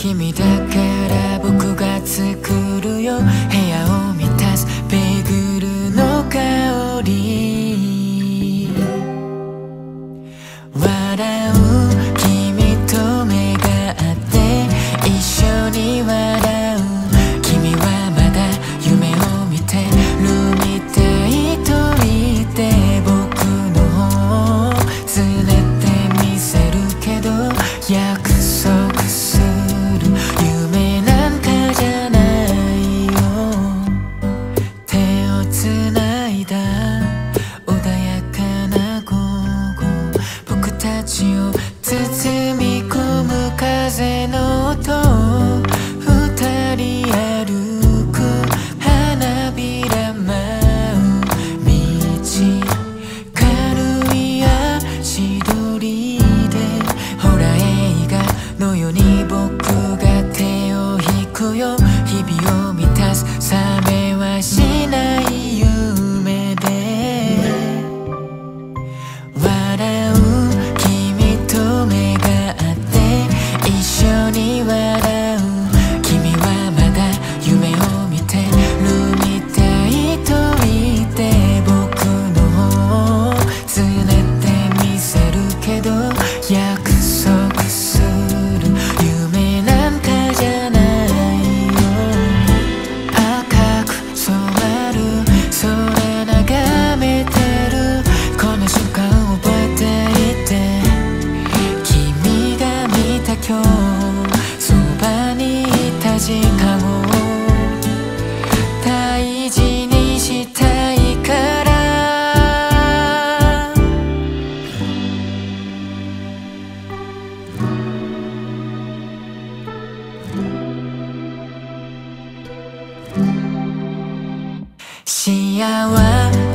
君だから僕が作るよ。部屋を満たす。ベーグルの香り。笑う君と目が合って。一緒に笑う。君はまだ夢を見て。るみたいと言って僕の方連れてみせるけど。約のように僕が手を引くよ。幸せ。